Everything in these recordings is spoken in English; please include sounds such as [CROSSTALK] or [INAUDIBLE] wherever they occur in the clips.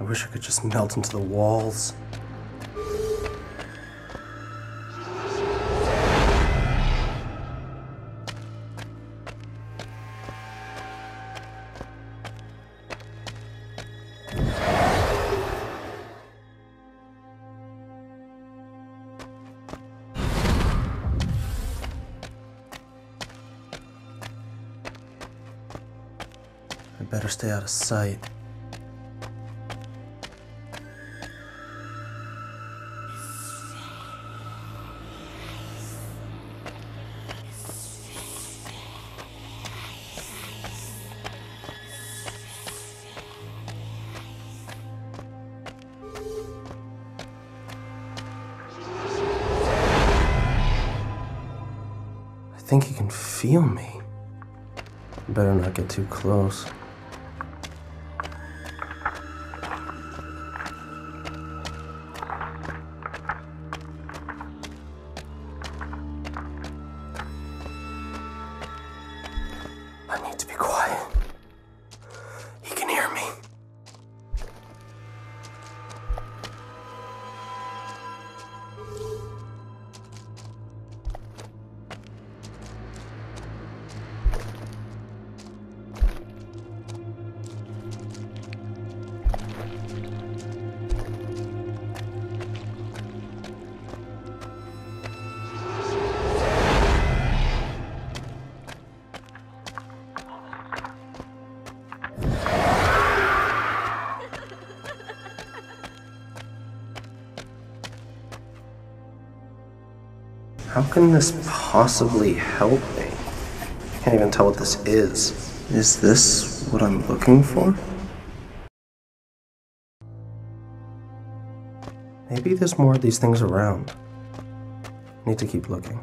I wish I could just melt into the walls. I better stay out of sight. Think he can feel me. Better not get too close. I need to be quiet. How can this possibly help me? I can't even tell what this is. Is this what I'm looking for? Maybe there's more of these things around. Need to keep looking.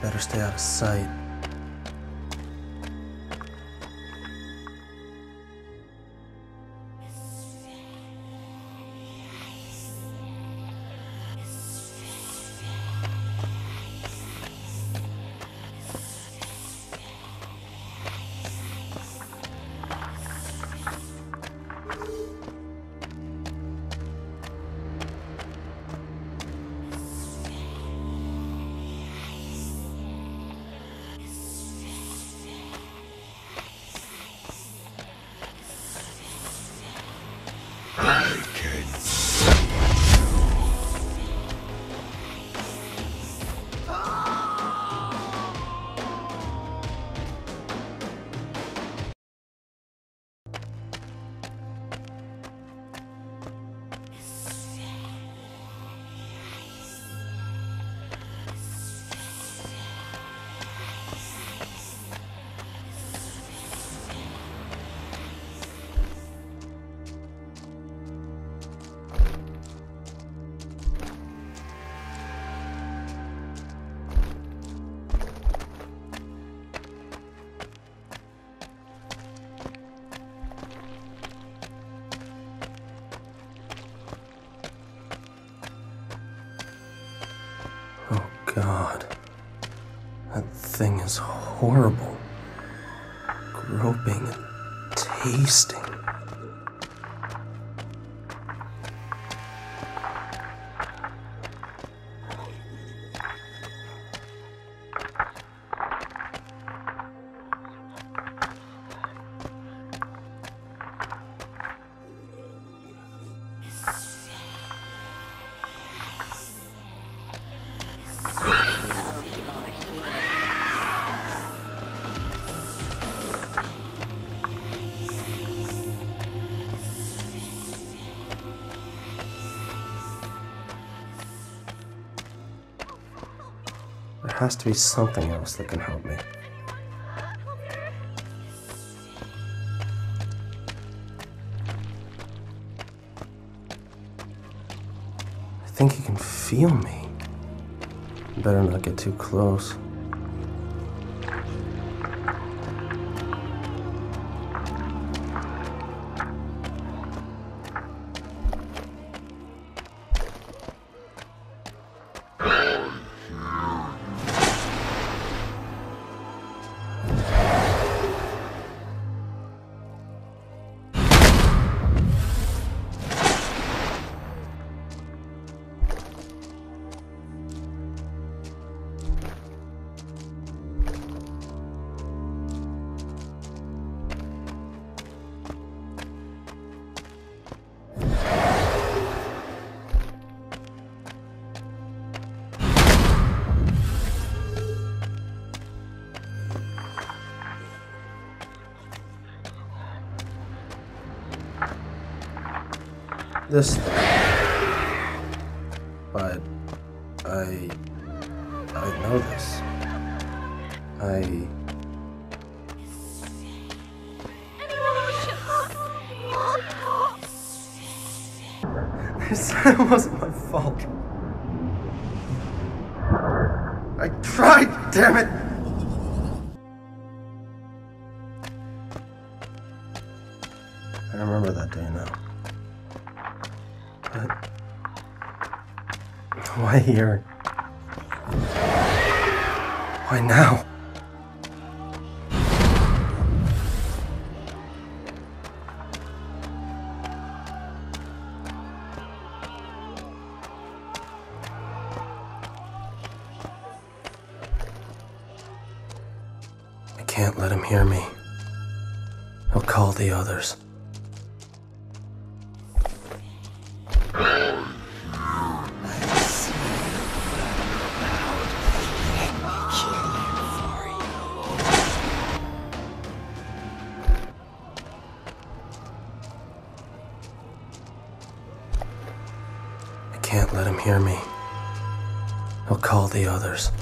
Better stay out of sight. Thing is horrible. Groping and tasting. Has to be something else that can help me. I think he can feel me. Better not get too close. This thing. But I. I know this. I. [LAUGHS] It wasn't my fault. I tried, damn it! Why here? Why now? I can't let him hear me. He'll call the others. Can't let him hear me. He'll call the others.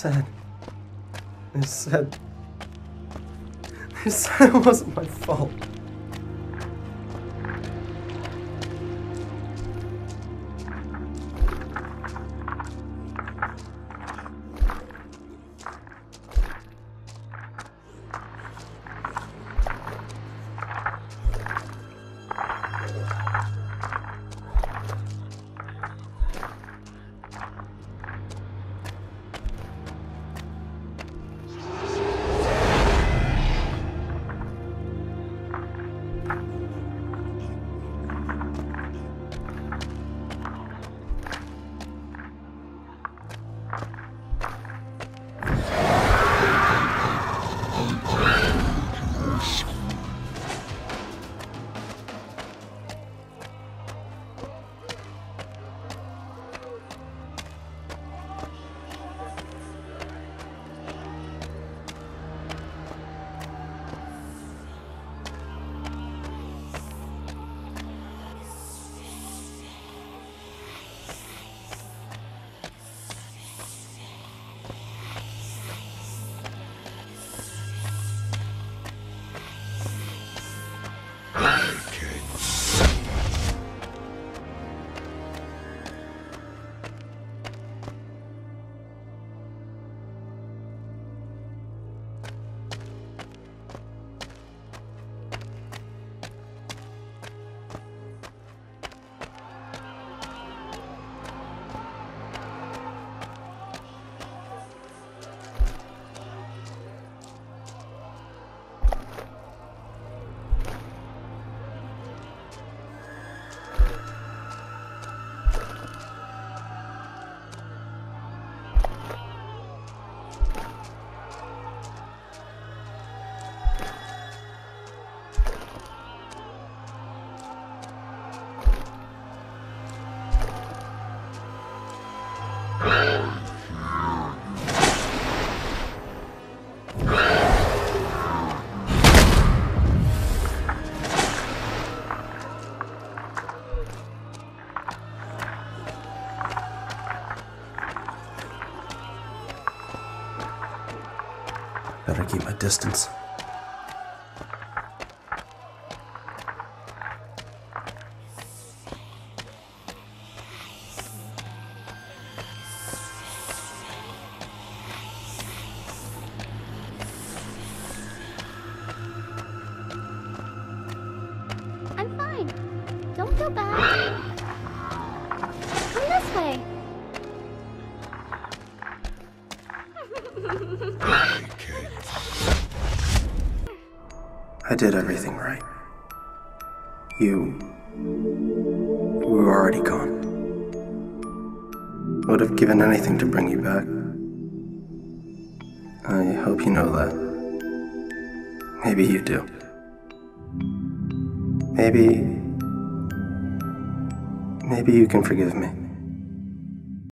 Said. They said. They said it wasn't my fault. Better keep my distance. I'm fine. Don't feel bad. Did everything right. You You were already gone. Would have given anything to bring you back. I hope you know that. Maybe you do. Maybe. Maybe you can forgive me.